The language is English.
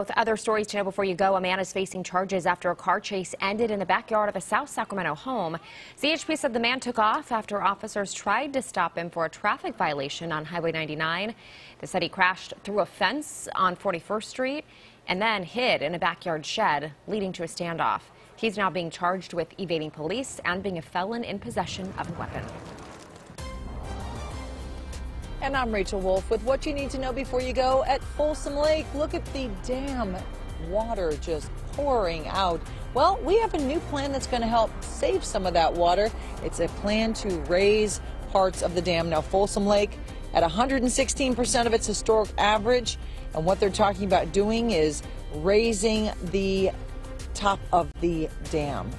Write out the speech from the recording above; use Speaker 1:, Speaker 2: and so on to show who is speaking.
Speaker 1: With other stories to know before you go, a man is facing charges after a car chase ended in the backyard of a South Sacramento home. CHP said the man took off after officers tried to stop him for a traffic violation on Highway 99. They said he crashed through a fence on 41st Street and then hid in a backyard shed, leading to a standoff. He's now being charged with evading police and being a felon in possession of a weapon.
Speaker 2: And I'm Rachel Wulff with what you need to know before you go at Folsom Lake. Look at the dam water just pouring out. Well, we have a new plan that's going to help save some of that water. It's a plan to raise parts of the dam. Now, Folsom Lake at 116% of its historic average. And what they're talking about doing is raising the top of the dam.